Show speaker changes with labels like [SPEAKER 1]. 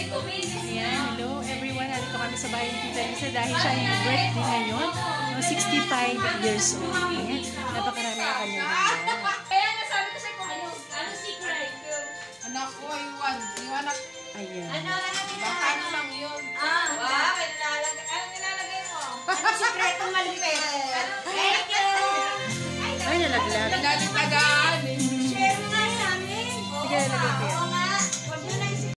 [SPEAKER 1] Ayan, hello everyone. Nandito kami sa bahay ni Tita Lisa dahil siya yung birthday ngayon. 65 years old. Ayan, napakarami na kanya.
[SPEAKER 2] Kaya nga sabi ko siya kung ano, ano secret.
[SPEAKER 3] Anak ko, iwan. Iwan ako.
[SPEAKER 1] Ayan.
[SPEAKER 2] Ano, ano?
[SPEAKER 3] Bakal ano lang yun.
[SPEAKER 2] Ah, wow. Ano nilalagay mo? Ano secret ng malipit? Thank you.
[SPEAKER 1] Ay, nalaglag.
[SPEAKER 3] Nalaglag. Share mo nga sa amin. Sige, nalaglag.